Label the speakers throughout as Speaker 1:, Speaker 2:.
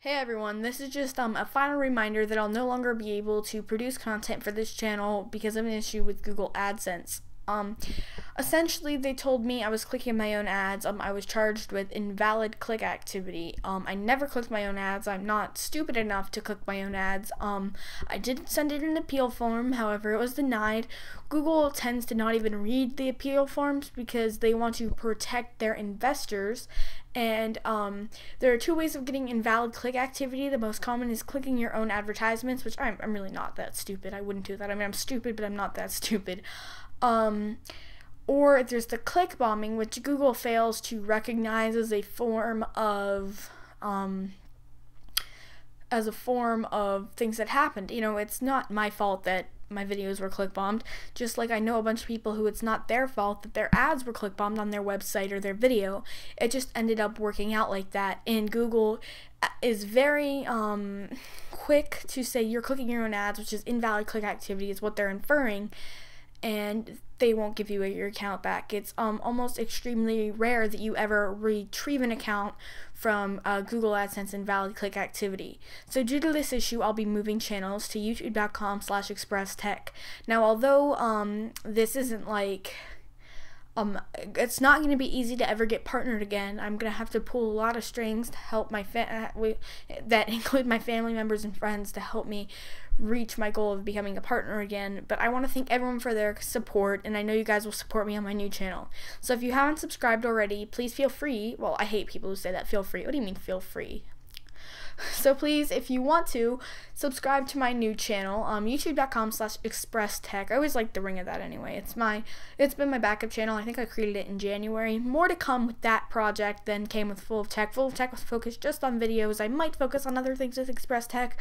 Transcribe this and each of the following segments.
Speaker 1: Hey everyone, this is just um, a final reminder that I'll no longer be able to produce content for this channel because of an issue with Google AdSense. Um, essentially, they told me I was clicking my own ads. Um, I was charged with invalid click activity. Um, I never clicked my own ads. I'm not stupid enough to click my own ads. Um, I did send it an appeal form. However, it was denied. Google tends to not even read the appeal forms because they want to protect their investors. And um, there are two ways of getting invalid click activity. The most common is clicking your own advertisements, which I'm, I'm really not that stupid. I wouldn't do that. I mean, I'm stupid, but I'm not that stupid. Um, or there's the click bombing, which Google fails to recognize as a form of um, as a form of things that happened. You know, it's not my fault that my videos were click bombed, just like I know a bunch of people who it's not their fault that their ads were click bombed on their website or their video. It just ended up working out like that. And Google uh, is very um, quick to say you're clicking your own ads, which is invalid click activity, is what they're inferring and they won't give you your account back. It's um, almost extremely rare that you ever retrieve an account from uh, Google AdSense invalid click activity. So due to this issue, I'll be moving channels to youtube.com slash expressedtech. Now, although um, this isn't like um, it's not going to be easy to ever get partnered again. I'm going to have to pull a lot of strings to help my fa- uh, that include my family members and friends to help me reach my goal of becoming a partner again. But I want to thank everyone for their support, and I know you guys will support me on my new channel. So if you haven't subscribed already, please feel free. Well, I hate people who say that. Feel free. What do you mean feel free? So please, if you want to, subscribe to my new channel, um, youtube.com slash expressedtech. I always like the ring of that anyway. It's my, it's been my backup channel. I think I created it in January. More to come with that project than came with Full of Tech. Full of Tech was focused just on videos. I might focus on other things with Expressed Tech,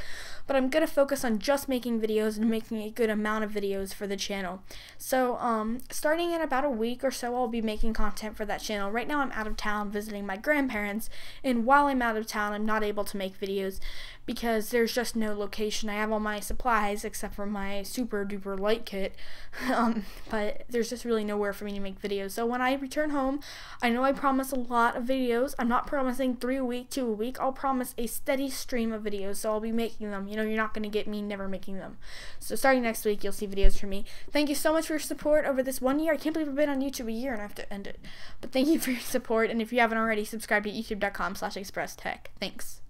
Speaker 1: but I'm going to focus on just making videos and making a good amount of videos for the channel. So, um, starting in about a week or so, I'll be making content for that channel. Right now, I'm out of town visiting my grandparents, and while I'm out of town, I'm not able to make videos because there's just no location. I have all my supplies except for my super duper light kit, um, but there's just really nowhere for me to make videos. So when I return home, I know I promise a lot of videos. I'm not promising three a week, two a week. I'll promise a steady stream of videos, so I'll be making them. You know, you're not going to get me never making them. So starting next week, you'll see videos from me. Thank you so much for your support over this one year. I can't believe I've been on YouTube a year and I have to end it. But thank you for your support, and if you haven't already, subscribe to youtube.com slash expressedtech. Thanks.